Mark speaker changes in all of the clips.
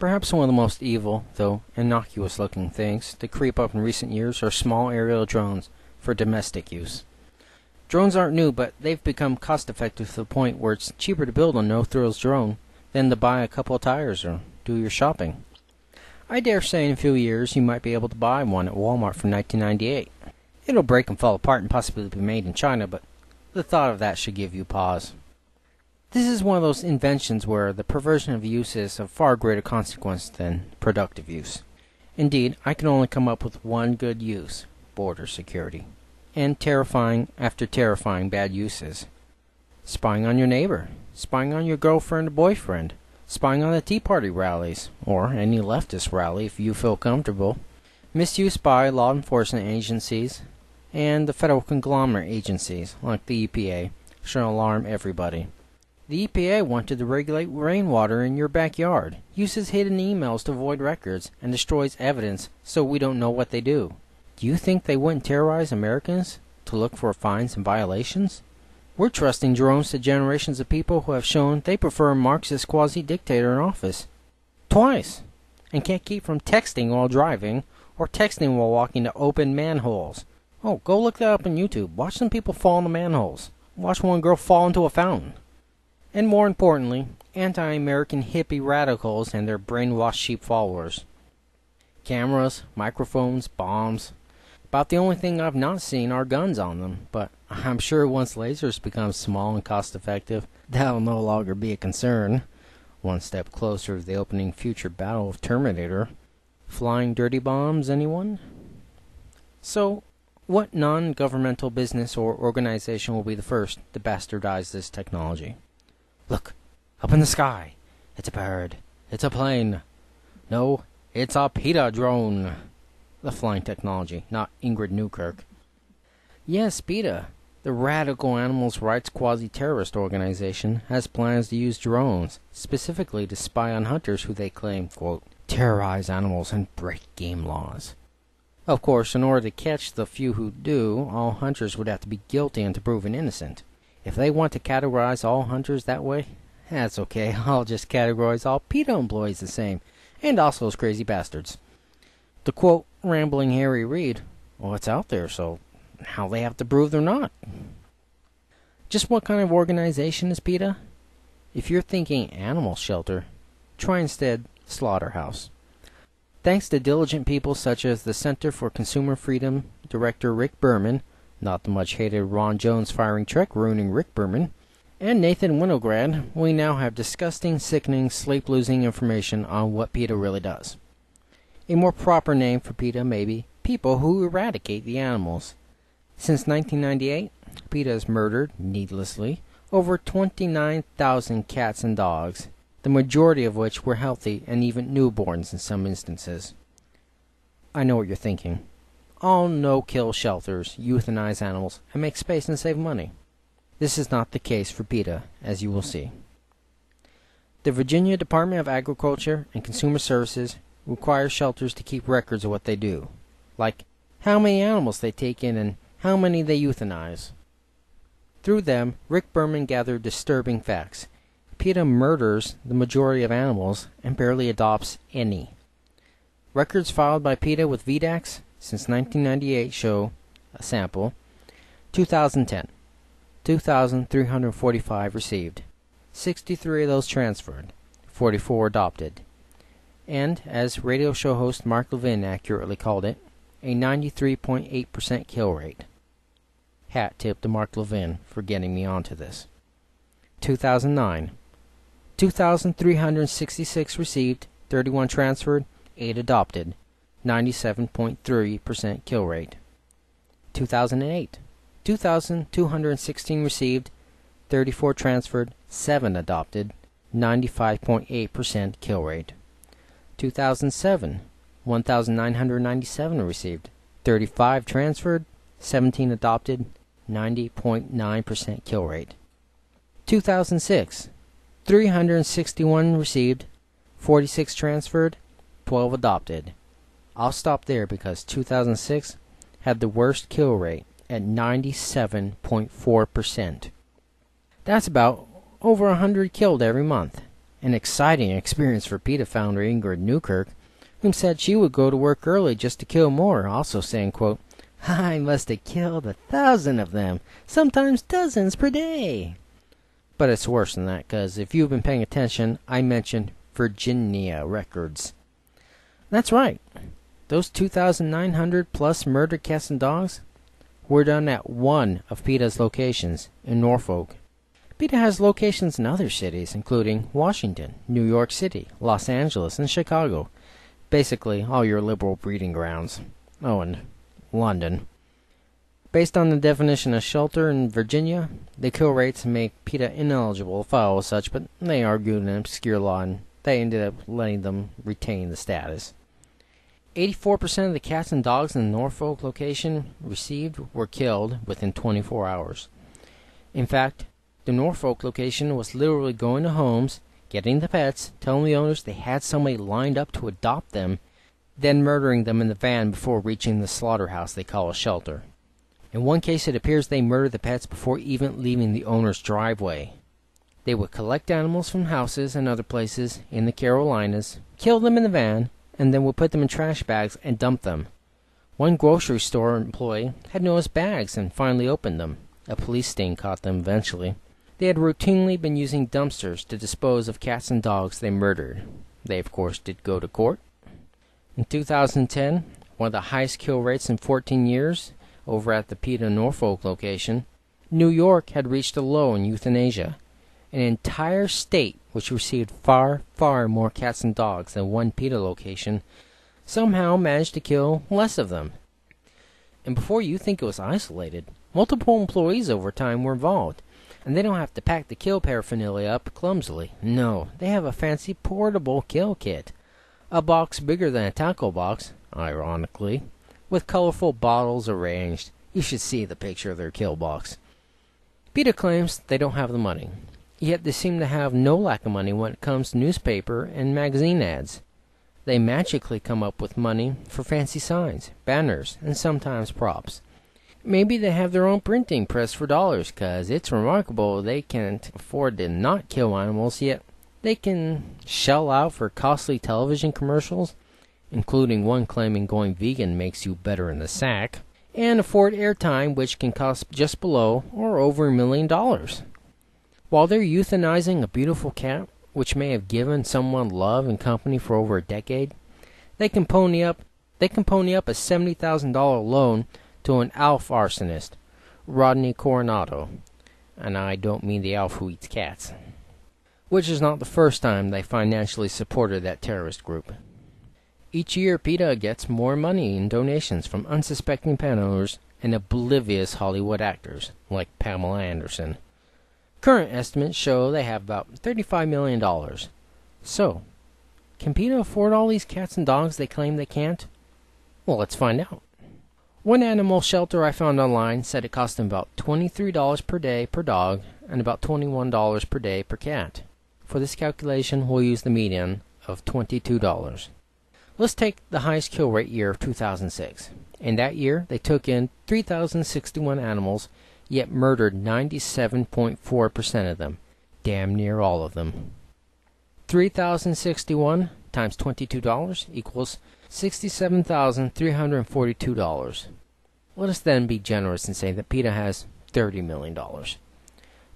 Speaker 1: Perhaps one of the most evil, though innocuous looking things to creep up in recent years are small aerial drones for domestic use. Drones aren't new, but they've become cost effective to the point where it's cheaper to build a no thrills drone than to buy a couple of tires or do your shopping. I dare say in a few years you might be able to buy one at Walmart from 1998. It'll break and fall apart and possibly be made in China, but the thought of that should give you pause. This is one of those inventions where the perversion of use is of far greater consequence than productive use. Indeed, I can only come up with one good use border security. And terrifying after terrifying bad uses. Spying on your neighbor, spying on your girlfriend or boyfriend, spying on the Tea Party rallies, or any leftist rally if you feel comfortable, misuse by law enforcement agencies, and the federal conglomerate agencies like the EPA should alarm everybody. The EPA wanted to regulate rainwater in your backyard, uses hidden emails to avoid records, and destroys evidence so we don't know what they do. Do you think they wouldn't terrorize Americans to look for fines and violations? We're trusting drones to generations of people who have shown they prefer a Marxist quasi dictator in office. Twice! And can't keep from texting while driving, or texting while walking to open manholes. Oh, go look that up on YouTube. Watch some people fall into manholes. Watch one girl fall into a fountain and more importantly, anti American hippie radicals and their brainwashed sheep followers. Cameras, microphones, bombs. About the only thing I've not seen are guns on them, but I'm sure once lasers become small and cost effective, that'll no longer be a concern. One step closer to the opening future battle of Terminator. Flying dirty bombs, anyone? So, what non governmental business or organization will be the first to bastardize this technology? Look, up in the sky. It's a bird. It's a plane. No, it's a PETA drone. The flying technology, not Ingrid Newkirk. Yes, PETA, the radical animals rights quasi terrorist organization, has plans to use drones, specifically to spy on hunters who they claim, quote, terrorize animals and break game laws. Of course, in order to catch the few who do, all hunters would have to be guilty and to proven innocent. If they want to categorize all hunters that way, that's okay. I'll just categorize all PETA employees the same, and also those crazy bastards. To quote rambling Harry Reid, well, it's out there, so how they have to prove they're not. Just what kind of organization is PETA? If you're thinking animal shelter, try instead slaughterhouse. Thanks to diligent people such as the Center for Consumer Freedom Director Rick Berman, not the much hated Ron Jones firing Trek ruining Rick Berman, and Nathan Winograd, we now have disgusting, sickening, sleep losing information on what PETA really does. A more proper name for PETA may be people who eradicate the animals. Since 1998, PETA has murdered, needlessly, over 29,000 cats and dogs, the majority of which were healthy and even newborns in some instances. I know what you're thinking. All no kill shelters euthanize animals and make space and save money. This is not the case for PETA, as you will see. The Virginia Department of Agriculture and Consumer Services requires shelters to keep records of what they do, like how many animals they take in and how many they euthanize. Through them, Rick Berman gathered disturbing facts. PETA murders the majority of animals and barely adopts any. Records filed by PETA with VDACS since 1998 show a sample. 2010 2,345 received, 63 of those transferred, 44 adopted, and, as radio show host Mark Levin accurately called it, a 93.8% kill rate. Hat tip to Mark Levin for getting me onto this. 2009 2,366 received, 31 transferred, 8 adopted, 97.3% kill rate. 2008 2,216 received, 34 transferred, 7 adopted, 95.8% kill rate. 2007 1,997 received, 35 transferred, 17 adopted, 90.9% kill rate. 2006 361 received, 46 transferred, 12 adopted, I'll stop there because 2006 had the worst kill rate at 97.4%. That's about over 100 killed every month. an exciting experience for PETA founder Ingrid Newkirk, whom said she would go to work early just to kill more, also saying, quote, I must have killed a thousand of them, sometimes dozens per day. But it's worse than that, because if you've been paying attention, I mentioned Virginia records. That's right. Those 2,900 plus murdered cats and dogs were done at one of PETA's locations in Norfolk. PETA has locations in other cities, including Washington, New York City, Los Angeles, and Chicago. Basically, all your liberal breeding grounds. Oh, and London. Based on the definition of shelter in Virginia, the kill rates make PETA ineligible to follow such, but they argued an obscure law and they ended up letting them retain the status. 84% of the cats and dogs in the Norfolk location received were killed within 24 hours. In fact, the Norfolk location was literally going to homes, getting the pets, telling the owners they had somebody lined up to adopt them, then murdering them in the van before reaching the slaughterhouse they call a shelter. In one case, it appears they murdered the pets before even leaving the owner's driveway. They would collect animals from houses and other places in the Carolinas, kill them in the van, and then would put them in trash bags and dump them. One grocery store employee had noticed bags and finally opened them. A police sting caught them eventually. They had routinely been using dumpsters to dispose of cats and dogs they murdered. They, of course, did go to court. In 2010, one of the highest kill rates in 14 years, over at the PETA Norfolk location, New York had reached a low in euthanasia. An entire state which received far, far more cats and dogs than one PETA location, somehow managed to kill less of them. And before you think it was isolated, multiple employees over time were involved. And they don't have to pack the kill paraphernalia up clumsily. No, they have a fancy portable kill kit. A box bigger than a tackle box, ironically, with colorful bottles arranged. You should see the picture of their kill box. PETA claims they don't have the money. Yet they seem to have no lack of money when it comes to newspaper and magazine ads. They magically come up with money for fancy signs, banners, and sometimes props. Maybe they have their own printing press for dollars, 'cause it's remarkable they can't afford to not kill animals, yet they can shell out for costly television commercials, including one claiming going vegan makes you better in the sack, and afford airtime which can cost just below or over a million dollars. While they're euthanizing a beautiful cat, which may have given someone love and company for over a decade, they can pony up they can pony up a seventy thousand dollar loan to an Alf arsonist, Rodney Coronado, and I don't mean the Alf who eats cats. Which is not the first time they financially supported that terrorist group. Each year, PETA gets more money in donations from unsuspecting pet owners and oblivious Hollywood actors like Pamela Anderson. Current estimates show they have about $35 million. So, can PETA afford all these cats and dogs they claim they can't? Well, let's find out. One animal shelter I found online said it cost them about $23 per day per dog and about $21 per day per cat. For this calculation, we'll use the median of $22. Let's take the highest kill rate year of 2006. In that year, they took in 3,061 animals yet murdered 97.4% of them, damn near all of them. 3061 times $22 equals $67,342. Let us then be generous and say that PETA has $30 million.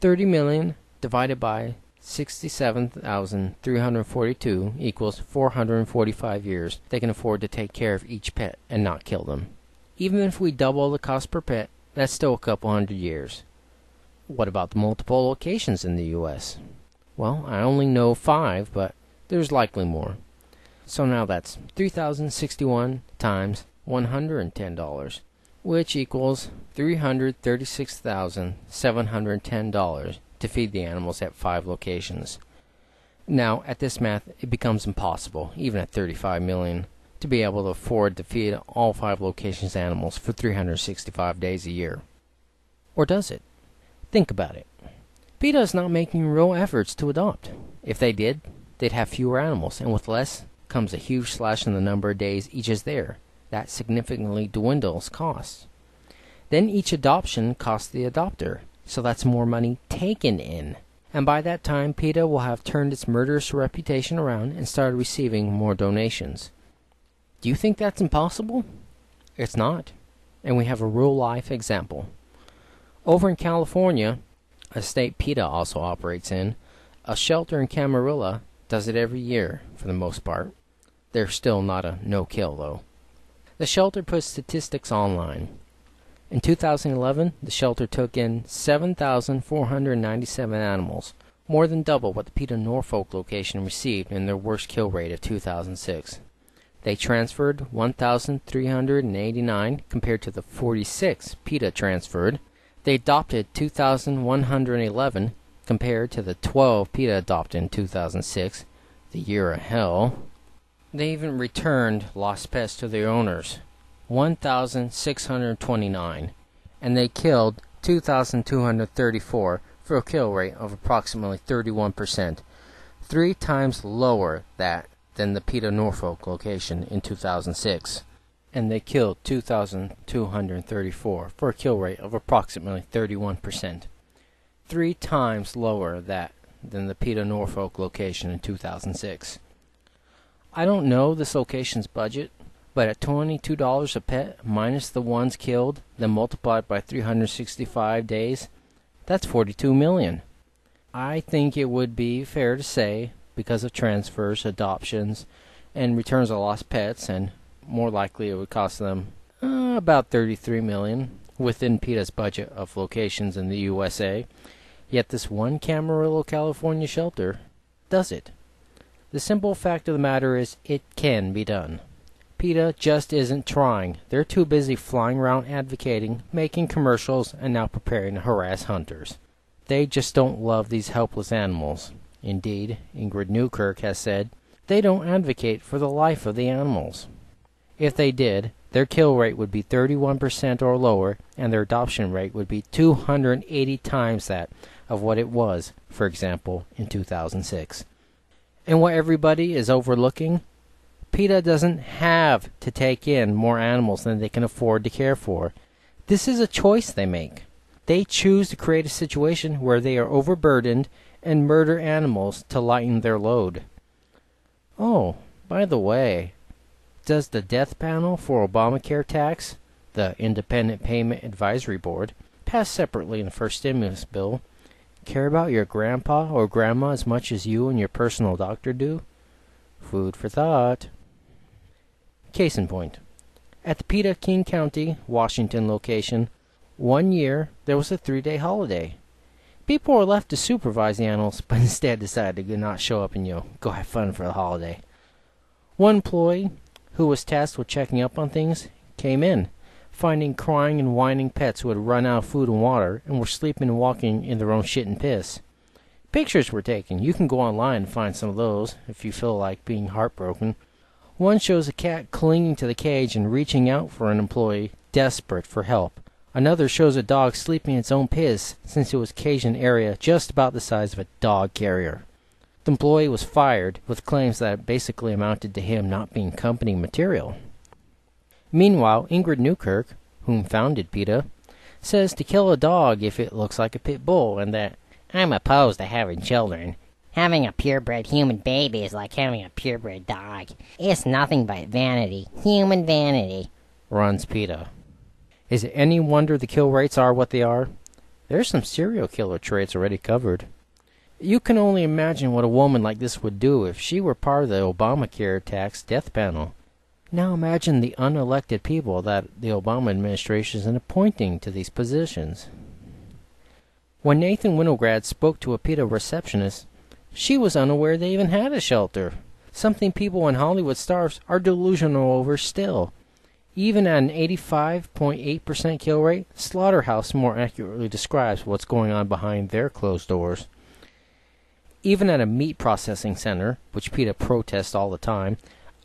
Speaker 1: 30 million divided by 67,342 equals 445 years they can afford to take care of each pet and not kill them. Even if we double the cost per pet, that's still a couple hundred years. What about the multiple locations in the U.S.? Well, I only know five, but there's likely more. So now that's 3,061 times $110, which equals $336,710 to feed the animals at five locations. Now, at this math, it becomes impossible, even at 35 million to be able to afford to feed all five locations animals for 365 days a year. Or does it? Think about it. PETA is not making real efforts to adopt. If they did, they'd have fewer animals, and with less comes a huge slash in the number of days each is there. That significantly dwindles costs. Then each adoption costs the adopter, so that's more money taken in. And by that time, PETA will have turned its murderous reputation around and started receiving more donations. Do you think that's impossible? It's not. And we have a real life example. Over in California, a state PETA also operates in, a shelter in Camarillo does it every year for the most part. They're still not a no kill though. The shelter puts statistics online. In 2011, the shelter took in 7,497 animals, more than double what the PETA Norfolk location received in their worst kill rate of 2006. They transferred 1,389 compared to the 46 PETA transferred. They adopted 2,111 compared to the 12 PETA adopted in 2006, the year of hell. They even returned lost pets to their owners, 1,629, and they killed 2,234 for a kill rate of approximately 31%, three times lower that than the PETA Norfolk location in 2006. And they killed 2,234 for a kill rate of approximately 31%, three times lower that than the PETA Norfolk location in 2006. I don't know this location's budget, but at $22 a pet minus the ones killed, then multiplied by 365 days, that's 42 million. I think it would be fair to say because of transfers, adoptions, and returns of lost pets and more likely it would cost them uh, about 33 million within PETA's budget of locations in the USA. Yet this one Camarillo, California shelter does it. The simple fact of the matter is, it can be done. PETA just isn't trying. They're too busy flying around advocating, making commercials, and now preparing to harass hunters. They just don't love these helpless animals. Indeed, Ingrid Newkirk has said, they don't advocate for the life of the animals. If they did, their kill rate would be 31% or lower, and their adoption rate would be 280 times that of what it was, for example, in 2006. And what everybody is overlooking, PETA doesn't have to take in more animals than they can afford to care for. This is a choice they make. They choose to create a situation where they are overburdened and murder animals to lighten their load. Oh, by the way, does the death panel for Obamacare tax, the Independent Payment Advisory Board, passed separately in the first stimulus bill, Care about your grandpa or grandma as much as you and your personal doctor do? Food for thought. Case in point. At the PETA King County, Washington location, one year there was a three day holiday. People were left to supervise the animals, but instead decided to not show up and you know, go have fun for the holiday. One employee, who was tasked with checking up on things, came in finding crying and whining pets who had run out of food and water and were sleeping and walking in their own shit and piss. Pictures were taken. You can go online and find some of those if you feel like being heartbroken. One shows a cat clinging to the cage and reaching out for an employee, desperate for help. Another shows a dog sleeping in its own piss since it was caged in an area just about the size of a dog carrier. The employee was fired with claims that basically amounted to him not being company material. Meanwhile, Ingrid Newkirk, whom founded PETA, says to kill a dog if it looks like a pit bull, and that
Speaker 2: I'm opposed to having children. Having a purebred human baby is like having a purebred dog. It's nothing but vanity, human vanity.
Speaker 1: Runs PETA. Is it any wonder the kill rates are what they are? There's some serial killer traits already covered. You can only imagine what a woman like this would do if she were part of the Obamacare tax death panel. Now imagine the unelected people that the Obama administration is appointing to these positions. When Nathan Winograd spoke to a PETA receptionist, she was unaware they even had a shelter. Something people in Hollywood stars are delusional over still. Even at an 85.8% kill rate, Slaughterhouse more accurately describes what's going on behind their closed doors. Even at a meat processing center, which PETA protests all the time,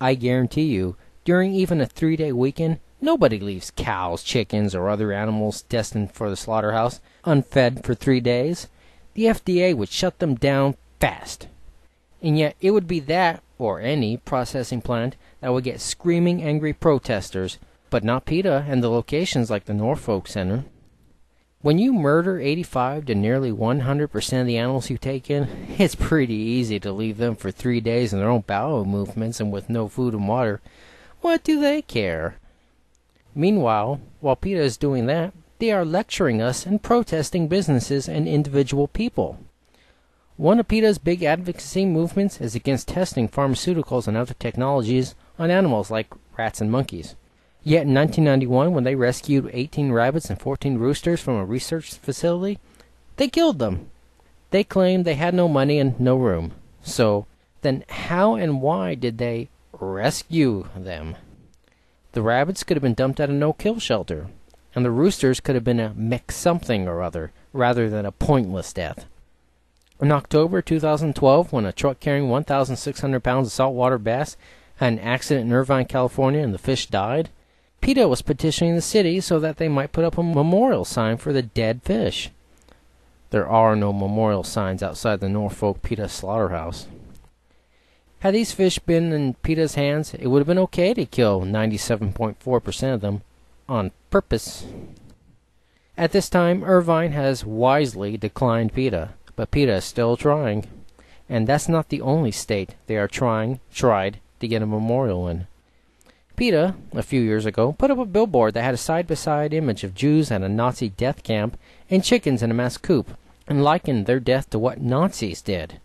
Speaker 1: I guarantee you during even a three day weekend, nobody leaves cows, chickens, or other animals destined for the slaughterhouse unfed for three days. The FDA would shut them down fast. And yet, it would be that, or any, processing plant that would get screaming angry protesters, but not PETA and the locations like the Norfolk Center. When you murder 85 to nearly 100% of the animals you take in, it's pretty easy to leave them for three days in their own bowel movements and with no food and water. What do they care? Meanwhile, while PETA is doing that, they are lecturing us and protesting businesses and individual people. One of PETA's big advocacy movements is against testing pharmaceuticals and other technologies on animals like rats and monkeys. Yet in 1991, when they rescued 18 rabbits and 14 roosters from a research facility, they killed them. They claimed they had no money and no room. So, then how and why did they rescue them? The rabbits could have been dumped at a no kill shelter, and the roosters could have been a mix something or other, rather than a pointless death. In October 2012, when a truck carrying 1,600 pounds of saltwater bass had an accident in Irvine, California, and the fish died, PETA was petitioning the city so that they might put up a memorial sign for the dead fish. There are no memorial signs outside the Norfolk PETA slaughterhouse. Had these fish been in PETA's hands, it would have been okay to kill 97.4% of them on purpose. At this time, Irvine has wisely declined PETA, but PETA is still trying. And that's not the only state they are trying, tried, to get a memorial in. PETA, a few years ago, put up a billboard that had a side by side image of Jews at a Nazi death camp and chickens in a mass coop, and likened their death to what Nazis did.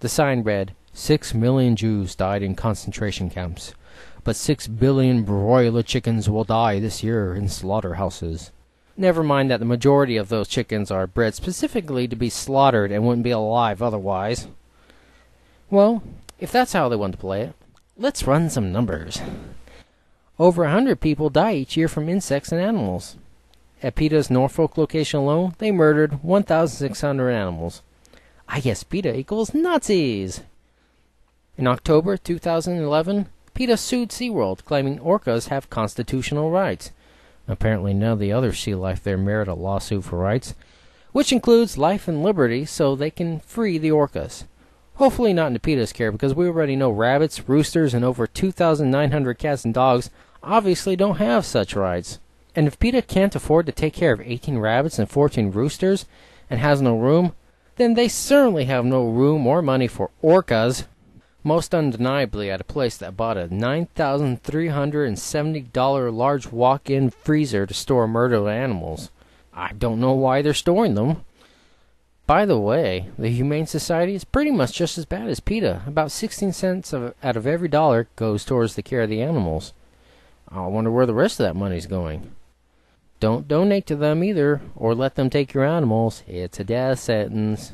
Speaker 1: The sign read, Six million Jews died in concentration camps, but six billion broiler chickens will die this year in slaughterhouses. Never mind that the majority of those chickens are bred specifically to be slaughtered and wouldn't be alive otherwise. Well, if that's how they want to play it, let's run some numbers. Over a hundred people die each year from insects and animals. At PETA's Norfolk location alone, they murdered 1,600 animals. I guess PETA equals Nazis. In October 2011, PETA sued SeaWorld, claiming orcas have constitutional rights. Apparently, none of the other sea life there merit a lawsuit for rights, which includes life and liberty, so they can free the orcas. Hopefully, not into PETA's care, because we already know rabbits, roosters, and over 2,900 cats and dogs obviously don't have such rights. And if PETA can't afford to take care of 18 rabbits and 14 roosters and has no room, then they certainly have no room or money for orcas. Most undeniably at a place that bought a $9,370 large walk in freezer to store murdered animals. I don't know why they're storing them. By the way, the Humane Society is pretty much just as bad as PETA. About 16 cents of, out of every dollar goes towards the care of the animals. I wonder where the rest of that money's going. Don't donate to them either, or let them take your animals. It's a death sentence.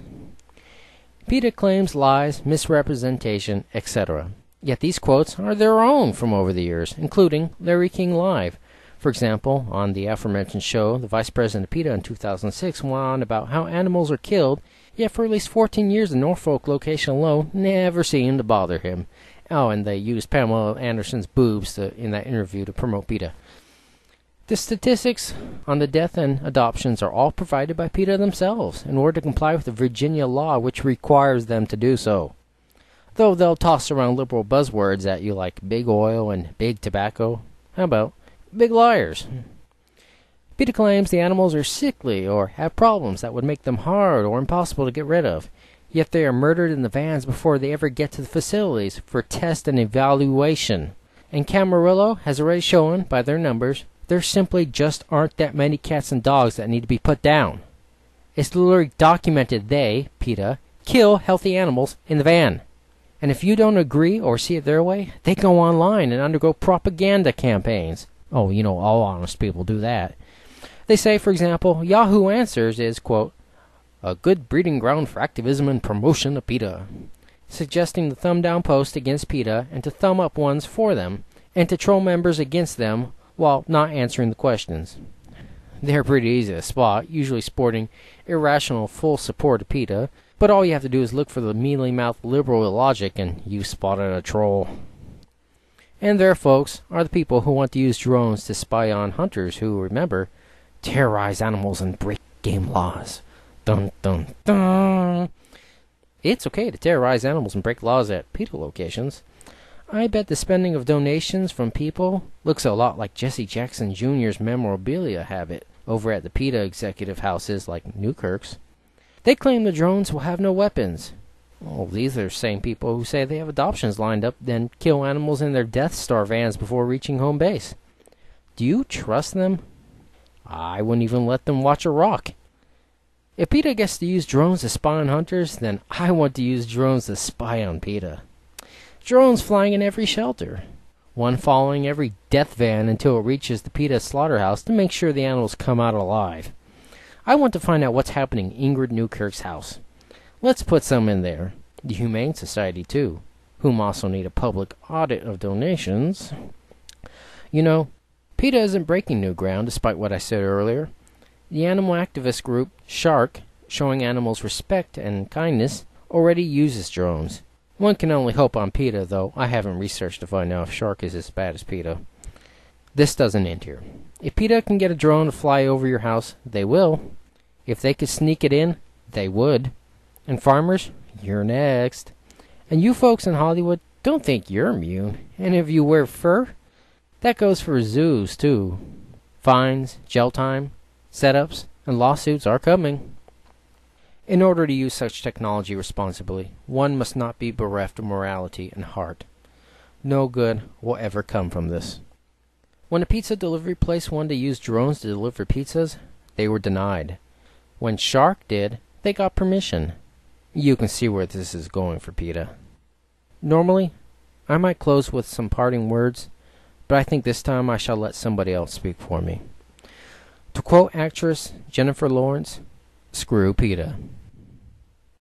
Speaker 1: PETA claims lies, misrepresentation, etc. Yet these quotes are their own from over the years, including Larry King Live. For example, on the aforementioned show, the vice president of PETA in 2006 went on about how animals are killed, yet for at least 14 years the Norfolk location alone never seemed to bother him. Oh, and they used Pamela Anderson's boobs to, in that interview to promote PETA. The statistics on the death and adoptions are all provided by PETA themselves in order to comply with the Virginia law, which requires them to do so. Though they'll toss around liberal buzzwords at you like big oil and big tobacco. How about big liars? PETA claims the animals are sickly or have problems that would make them hard or impossible to get rid of. Yet they are murdered in the vans before they ever get to the facilities for test and evaluation. And Camarillo has already shown by their numbers there simply just aren't that many cats and dogs that need to be put down. It's literally documented they, PETA, kill healthy animals in the van. And if you don't agree or see it their way, they go online and undergo propaganda campaigns. Oh, you know, all honest people do that. They say, for example, Yahoo Answers is, quote, a good breeding ground for activism and promotion of PETA, suggesting to thumb down posts against PETA and to thumb up ones for them, and to troll members against them while not answering the questions. They're pretty easy to spot, usually sporting irrational full support of PETA, but all you have to do is look for the mealy mouthed liberal logic and you've spotted a troll. And there, folks, are the people who want to use drones to spy on hunters who, remember, terrorize animals and break game laws. Dun dun dun. It's okay to terrorize animals and break laws at PETA locations. I bet the spending of donations from people looks a lot like Jesse Jackson Jr.'s memorabilia habit. over at the PETA executive houses like Newkirk's. They claim the drones will have no weapons. Well, these are the same people who say they have adoptions lined up, then kill animals in their Death Star vans before reaching home base. Do you trust them? I wouldn't even let them watch a rock. If PETA gets to use drones to spy on hunters, then I want to use drones to spy on PETA. Drones flying in every shelter. One following every death van until it reaches the PETA slaughterhouse to make sure the animals come out alive. I want to find out what's happening in Ingrid Newkirk's house. Let's put some in there. The Humane Society, too, whom also need a public audit of donations. You know, PETA isn't breaking new ground, despite what I said earlier. The animal activist group, Shark, showing animals respect and kindness, already uses drones. One can only hope on PETA, though I haven't researched to find out if Shark is as bad as PETA. This doesn't end here. If PETA can get a drone to fly over your house, they will. If they could sneak it in, they would. And farmers, you're next. And you folks in Hollywood, don't think you're immune. And if you wear fur, that goes for zoos, too. Fines, jail time, setups, and lawsuits are coming. In order to use such technology responsibly, one must not be bereft of morality and heart. No good will ever come from this. When a pizza delivery place wanted to use drones to deliver pizzas, they were denied. When Shark did, they got permission. You can see where this is going for PETA. Normally, I might close with some parting words, but I think this time I shall let somebody else speak for me. To quote actress Jennifer Lawrence, screw PETA.